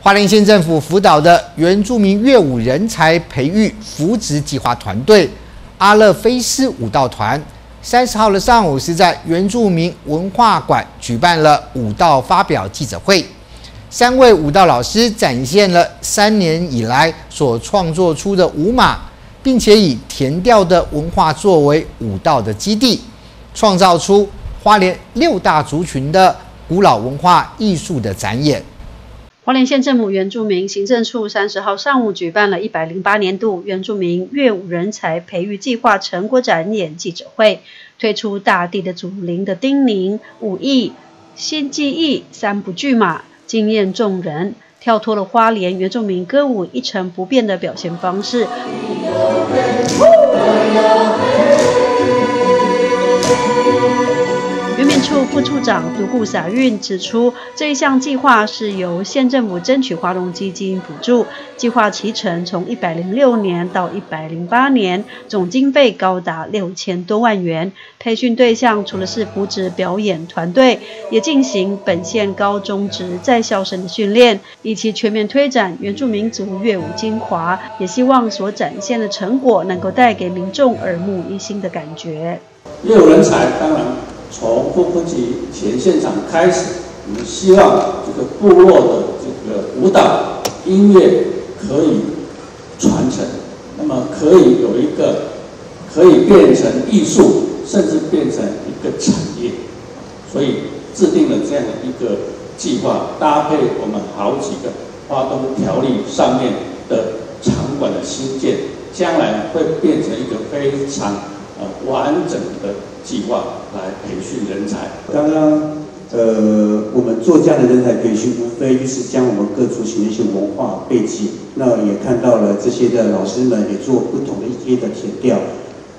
花莲县政府辅导的原住民乐舞人才培育扶植计划团队阿勒菲斯舞蹈团，三十号的上午是在原住民文化馆举办了舞蹈发表记者会。三位舞蹈老师展现了三年以来所创作出的舞马，并且以田调的文化作为舞蹈的基地，创造出花莲六大族群的古老文化艺术的展演。花莲县政府原住民行政处三十号上午举办了一百零八年度原住民乐舞人才培育计划成果展演记者会，推出大地的祖灵的叮咛、武艺、新技艺三不惧马，惊艳众人，跳脱了花莲原住民歌舞一成不变的表现方式。副处长独顾洒运指出，这一项计划是由县政府争取华融基金补助，计划期程从一百零六年到一百零八年，总经费高达六千多万元。培训对象除了是扶植表演团队，也进行本县高中职在校生的训练，以及全面推展原住民族乐舞精华，也希望所展现的成果能够带给民众耳目一新的感觉。乐舞人才当然。从不普及前现场开始，我们希望这个部落的这个舞蹈音乐可以传承，那么可以有一个可以变成艺术，甚至变成一个产业。所以制定了这样的一个计划，搭配我们好几个花东条例上面的场馆的新建，将来会变成一个非常呃完整的。计划来培训人才。刚刚，呃，我们做这样的人才培训，无非就是将我们各族群的一些文化背景，那也看到了这些的老师们也做不同的一些的填调，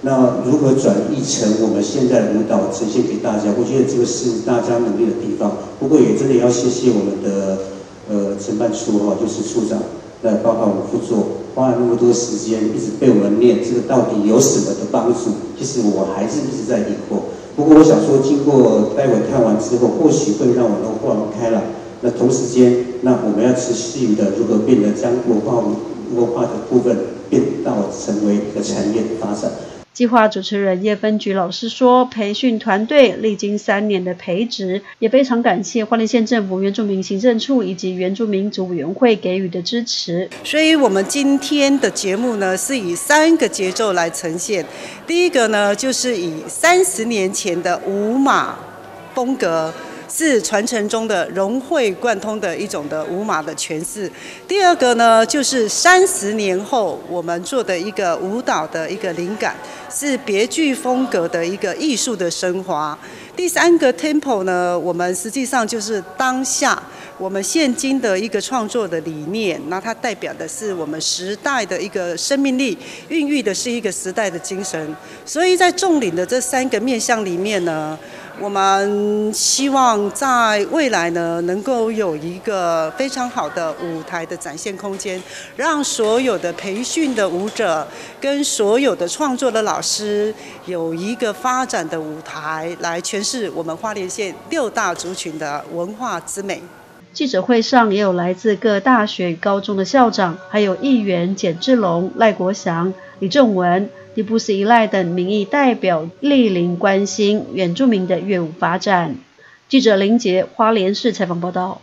那如何转译成我们现在的舞蹈呈现给大家？我觉得这个是大家努力的地方。不过也真的要谢谢我们的呃承办处哈，就是处长，那包括我们副座。花了那么多时间，一直被我们念，这个到底有什么的帮助？其实我还是一直在疑惑。不过我想说，经过待会看完之后，或许会让我都豁然开朗。那同时间，那我们要持续的如何变得将文化文化的部分变到成为一个产业的发展。计划主持人叶芬菊老师说：“培训团队历经三年的培植，也非常感谢花莲县政府原住民行政处以及原住民族委员会给予的支持。所以，我们今天的节目呢，是以三个节奏来呈现。第一个呢，就是以三十年前的舞马风格。”是传承中的融会贯通的一种的舞马的诠释。第二个呢，就是三十年后我们做的一个舞蹈的一个灵感，是别具风格的一个艺术的升华。第三个 tempo 呢，我们实际上就是当下我们现今的一个创作的理念，那它代表的是我们时代的一个生命力，孕育的是一个时代的精神。所以在重领的这三个面向里面呢。我们希望在未来呢，能够有一个非常好的舞台的展现空间，让所有的培训的舞者跟所有的创作的老师有一个发展的舞台，来诠释我们花莲县六大族群的文化之美。记者会上也有来自各大学高中的校长，还有议员简志龙、赖国祥、李正文。迪布斯、依赖等名义代表莅临关心原住民的乐舞发展。记者林杰花莲市采访报道。